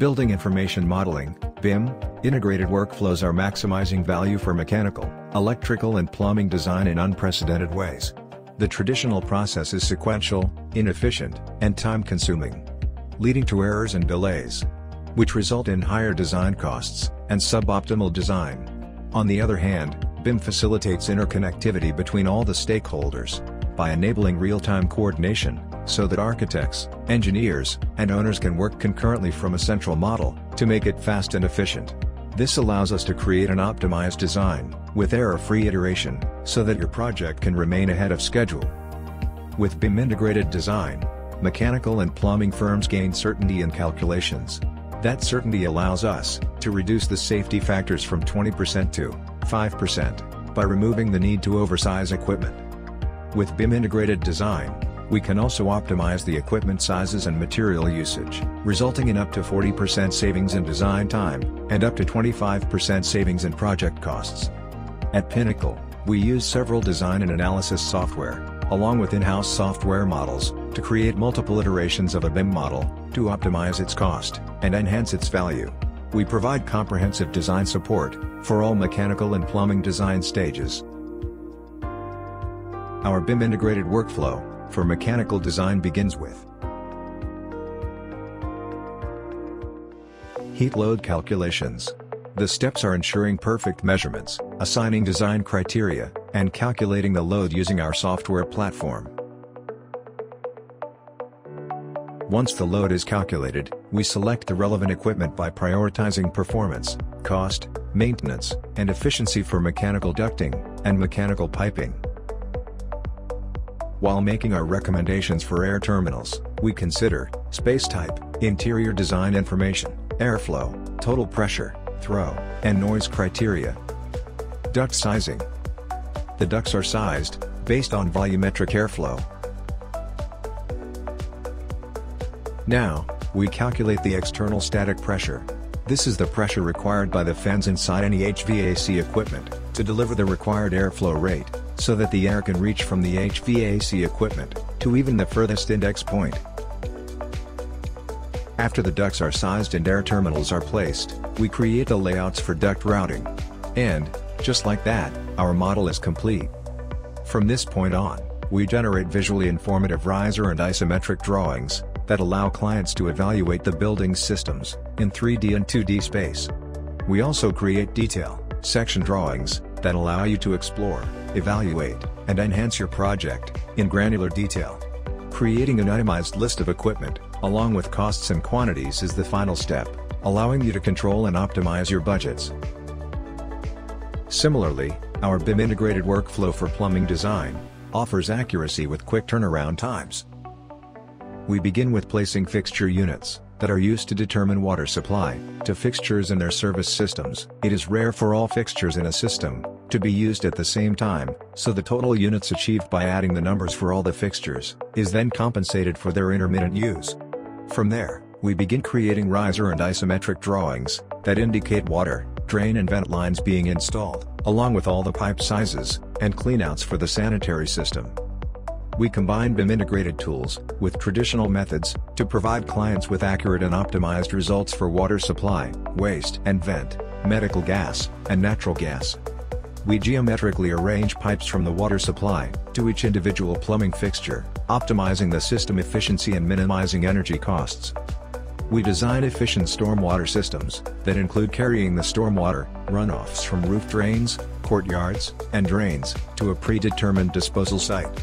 Building Information Modeling, BIM, integrated workflows are maximizing value for mechanical, electrical and plumbing design in unprecedented ways. The traditional process is sequential, inefficient, and time-consuming, leading to errors and delays, which result in higher design costs and suboptimal design. On the other hand, BIM facilitates interconnectivity between all the stakeholders by enabling real-time coordination, so that architects, engineers, and owners can work concurrently from a central model to make it fast and efficient. This allows us to create an optimized design with error-free iteration so that your project can remain ahead of schedule. With BIM integrated design, mechanical and plumbing firms gain certainty in calculations. That certainty allows us to reduce the safety factors from 20% to 5% by removing the need to oversize equipment. With BIM integrated design, we can also optimize the equipment sizes and material usage, resulting in up to 40% savings in design time, and up to 25% savings in project costs. At Pinnacle, we use several design and analysis software, along with in-house software models, to create multiple iterations of a BIM model, to optimize its cost, and enhance its value. We provide comprehensive design support, for all mechanical and plumbing design stages. Our BIM integrated workflow, for mechanical design begins with Heat load calculations. The steps are ensuring perfect measurements, assigning design criteria, and calculating the load using our software platform. Once the load is calculated, we select the relevant equipment by prioritizing performance, cost, maintenance, and efficiency for mechanical ducting, and mechanical piping. While making our recommendations for air terminals, we consider space type, interior design information, airflow, total pressure, throw, and noise criteria. Duct sizing. The ducts are sized, based on volumetric airflow. Now, we calculate the external static pressure. This is the pressure required by the fans inside any HVAC equipment, to deliver the required airflow rate so that the air can reach from the HVAC equipment, to even the furthest index point. After the ducts are sized and air terminals are placed, we create the layouts for duct routing. And, just like that, our model is complete. From this point on, we generate visually informative riser and isometric drawings, that allow clients to evaluate the building's systems, in 3D and 2D space. We also create detail, section drawings, that allow you to explore, evaluate, and enhance your project, in granular detail. Creating an itemized list of equipment, along with costs and quantities is the final step, allowing you to control and optimize your budgets. Similarly, our BIM integrated workflow for plumbing design, offers accuracy with quick turnaround times. We begin with placing fixture units, that are used to determine water supply, to fixtures and their service systems. It is rare for all fixtures in a system, to be used at the same time, so the total units achieved by adding the numbers for all the fixtures, is then compensated for their intermittent use. From there, we begin creating riser and isometric drawings, that indicate water, drain and vent lines being installed, along with all the pipe sizes, and cleanouts for the sanitary system. We combine BIM integrated tools, with traditional methods, to provide clients with accurate and optimized results for water supply, waste and vent, medical gas, and natural gas. We geometrically arrange pipes from the water supply, to each individual plumbing fixture, optimizing the system efficiency and minimizing energy costs. We design efficient stormwater systems, that include carrying the stormwater, runoffs from roof drains, courtyards, and drains, to a predetermined disposal site.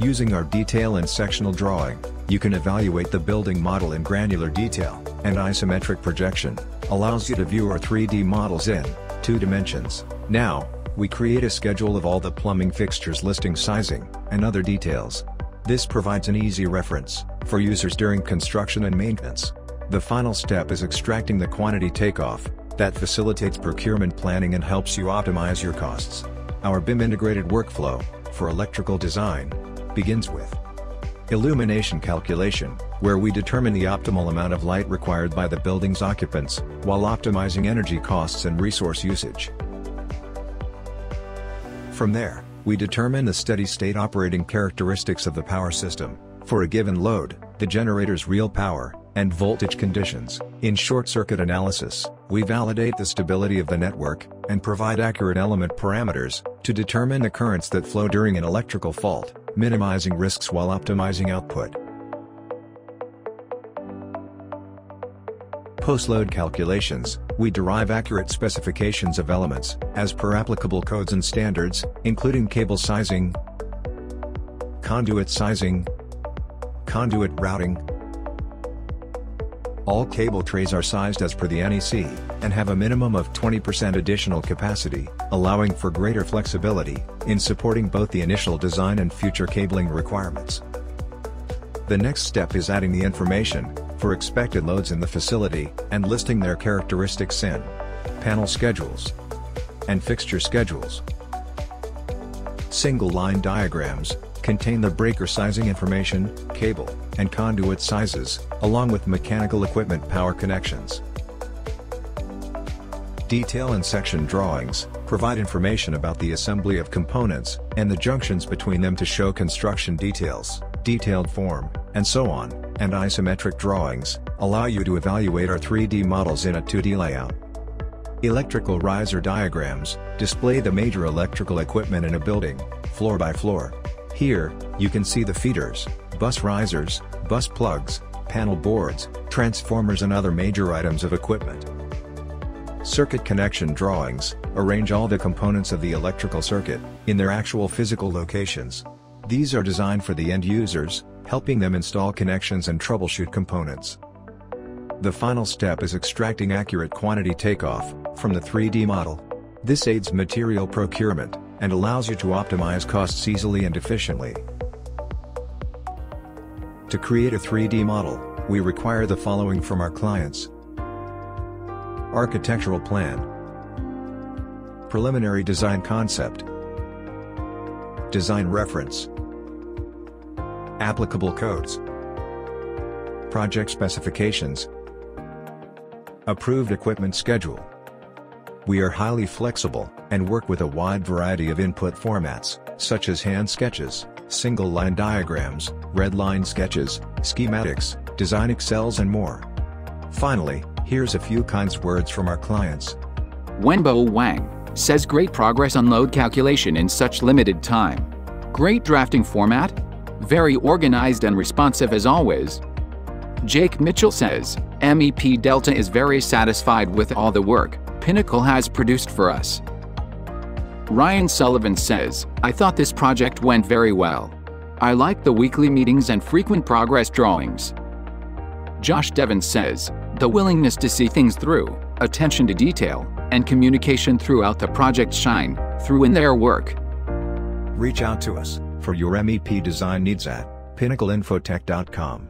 Using our detail and sectional drawing, you can evaluate the building model in granular detail, and isometric projection, allows you to view our 3D models in two dimensions. Now, we create a schedule of all the plumbing fixtures listing sizing, and other details. This provides an easy reference, for users during construction and maintenance. The final step is extracting the quantity takeoff, that facilitates procurement planning and helps you optimize your costs. Our BIM integrated workflow, for electrical design, begins with illumination calculation, where we determine the optimal amount of light required by the building's occupants, while optimizing energy costs and resource usage. From there, we determine the steady-state operating characteristics of the power system, for a given load, the generator's real power, and voltage conditions. In short-circuit analysis, we validate the stability of the network, and provide accurate element parameters, to determine the currents that flow during an electrical fault, minimizing risks while optimizing output. Post-load calculations, we derive accurate specifications of elements, as per applicable codes and standards, including cable sizing, conduit sizing, conduit routing, all cable trays are sized as per the NEC, and have a minimum of 20% additional capacity, allowing for greater flexibility, in supporting both the initial design and future cabling requirements. The next step is adding the information, for expected loads in the facility, and listing their characteristics in panel schedules and fixture schedules. Single line diagrams, contain the breaker sizing information, cable, and conduit sizes, along with mechanical equipment power connections. Detail and section drawings, provide information about the assembly of components, and the junctions between them to show construction details, detailed form, and so on, and isometric drawings, allow you to evaluate our 3D models in a 2D layout. Electrical riser diagrams, display the major electrical equipment in a building, floor by floor. Here, you can see the feeders, bus risers, bus plugs, panel boards, transformers and other major items of equipment. Circuit connection drawings, arrange all the components of the electrical circuit, in their actual physical locations. These are designed for the end users, helping them install connections and troubleshoot components. The final step is extracting accurate quantity takeoff, from the 3D model. This aids material procurement, and allows you to optimize costs easily and efficiently. To create a 3D model, we require the following from our clients. Architectural plan. Preliminary design concept. Design reference. Applicable codes. Project specifications. Approved equipment schedule. We are highly flexible, and work with a wide variety of input formats, such as hand sketches, single-line diagrams, red-line sketches, schematics, design excels and more. Finally, here's a few kind words from our clients. Wenbo Wang says great progress on load calculation in such limited time. Great drafting format, very organized and responsive as always. Jake Mitchell says, MEP Delta is very satisfied with all the work Pinnacle has produced for us. Ryan Sullivan says, I thought this project went very well. I like the weekly meetings and frequent progress drawings. Josh Devon says, the willingness to see things through, attention to detail, and communication throughout the project shine through in their work. Reach out to us for your MEP design needs at pinnacleinfotech.com.